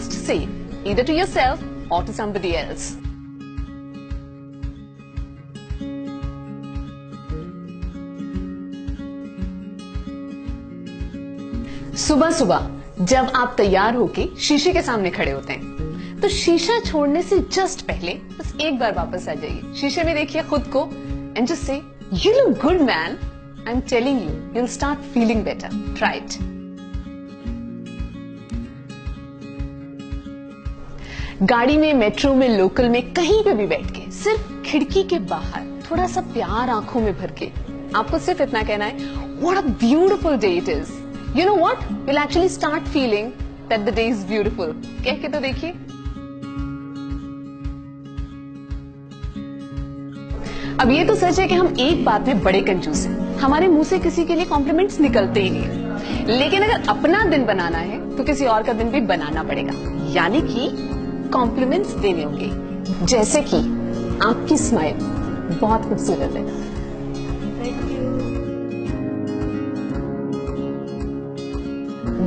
must say either to yourself or to somebody else. सुबह सुबह, जब आप तैयार होके शीशे के सामने खड़े होते हैं तो शीशा छोड़ने से जस्ट पहले बस एक बार वापस आ जाइए। शीशे में देखिए खुद को and just say you look good man I am telling you you'll start feeling better try गाड़ी में, मेट्रो में, लोकल में, कहीं पे भी बैठ के, सिर्फ़ खिड़की के बाहर, थोड़ा सा प्यार आँखों में भर के, आपको सिर्फ़ इतना कहना है what a beautiful day it is you know what will actually start feeling that the day is beautiful कह के तो देखिए। अब ये तो सच है कि हम एक बात में बड़े कंजूस हैं। हमारे मुँह से किसी के लिए कॉम्प्लीमेंट्स निकलते ही नहीं। लेकिन अगर अपना दिन बनाना है तो किसी और का दिन भी बनाना पड़ेगा। यानी कि कॉम्प्लीमेंट्स देने होंगे। जैसे कि आपकी स्माइल बहुत खूबसूरत है।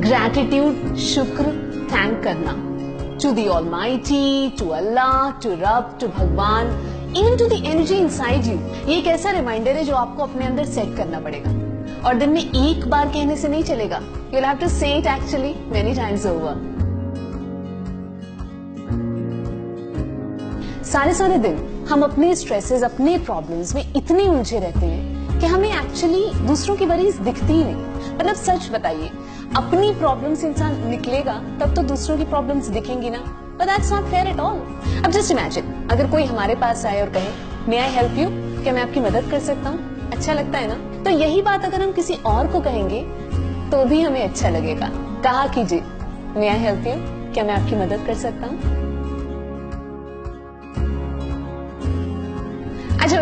ग्रैटिट्यूड शुक्र थैंक करना। To the all mighty to Allah to रब टू भगवान even to the energy inside you ये एक ऐसा रिमाइंडर है जो आपको अपने अंदर सेट करना पड़ेगा। और दिन में एक बार कहने से नहीं चलेगा। You have to say it actually many times over सारे सारे दिन हम अपने स्ट्रेसेस अपने प्रॉब्लम्स में इतने उलझे रहते हैं कि हमें एक्चुअली दूसरों की वरीज दिखती ही नहीं। मतलब सच बताइए, अपनी प्रॉब्लम्स इंसान निकलेगा, तब तो दूसरों की प्रॉब्लम्स दिखेंगी ना। But that's not fair at all अब जस्ट इमेजिन अगर कोई हमारे पास आए और कहे मे आई हेल्प यू क्या मैं आपकी मदद कर सकता हूँ? अच्छा लगता है ना? तो यही बात अगर हम किसी और को कहेंगे तो भी हमें अच्छा लगेगा। कहा कीजिए मे आई हेल्प यू क्या मैं आपकी मदद कर सकता हूँ?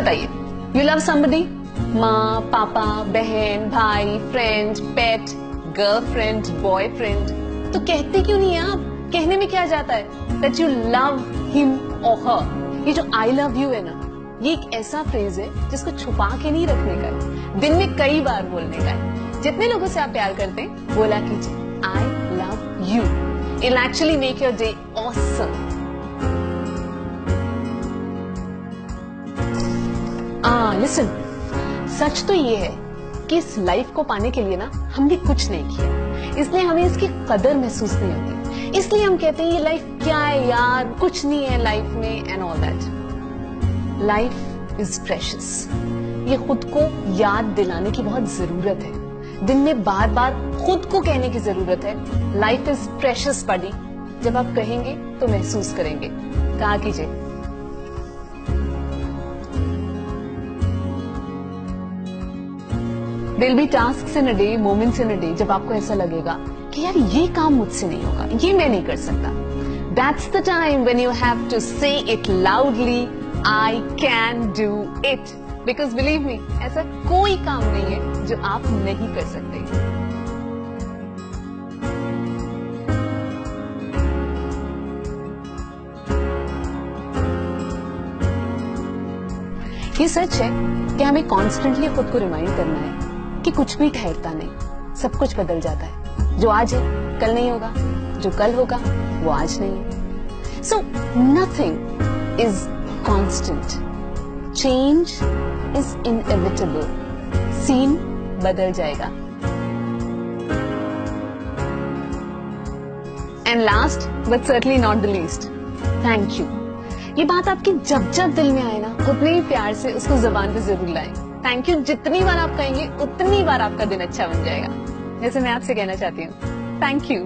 बताइए। यू लव समबडी माँ, पापा, बहन, भाई फ्रेंड पेट गर्लफ्रेंड बॉयफ्रेंड तो कहते क्यों नहीं आप? कहने में क्या जाता है? दैट यू लव हिम और हर ये जो आई लव यू है ना, ये एक ऐसा फ्रेज है जिसको छुपा के नहीं रखने का है। दिन में कई बार बोलने का है। जितने लोगों से आप प्यार करते हैं, बोला कीजिए I love you it actually make your day awesome ah listen सच तो ये है कि इस लाइफ को पाने के लिए ना हमने कुछ नहीं किया। इसलिए हमें इसकी कदर महसूस नहीं होती। इसलिए हम कहते हैं ये लाइफ क्या है यार? कुछ नहीं है लाइफ में and all that life is precious ये खुद को याद दिलाने की बहुत ज़रूरत है। दिन में बार बार खुद को कहने की ज़रूरत है। लाइफ इज़ प्रेशियस बडी जब आप कहेंगे तो महसूस करेंगे। कहा कीजिए। दिल B task in a day moments in a day, जब आपको ऐसा लगेगा कि यार ये काम मुझसे नहीं होगा, ये मैं नहीं कर सकता। That's the time when you have to say it loudly I can do it because believe me ऐसा कोई काम नहीं है जो आप नहीं कर सकते। ये सच है कि हमें कॉन्स्टेंटली खुद को रिमाइंड करना है। कि कुछ भी ठहरता नहीं। सब कुछ बदल जाता है। जो आज है, कल नहीं होगा। जो कल होगा, वो आज नहीं है। So nothing is constant change is inevitable scene बदल जाएगा। And last but certainly not the least thank you ये बात आपकी जब जब दिल में आए ना, उतने ही प्यार से उसको जबान पे ज़रूर लाएँ। थैंक यू जितनी बार आप कहेंगे, उतनी बार आपका दिन अच्छा बन जाएगा। जैसे मैं आपसे कहना चाहती हूँ थैंक यू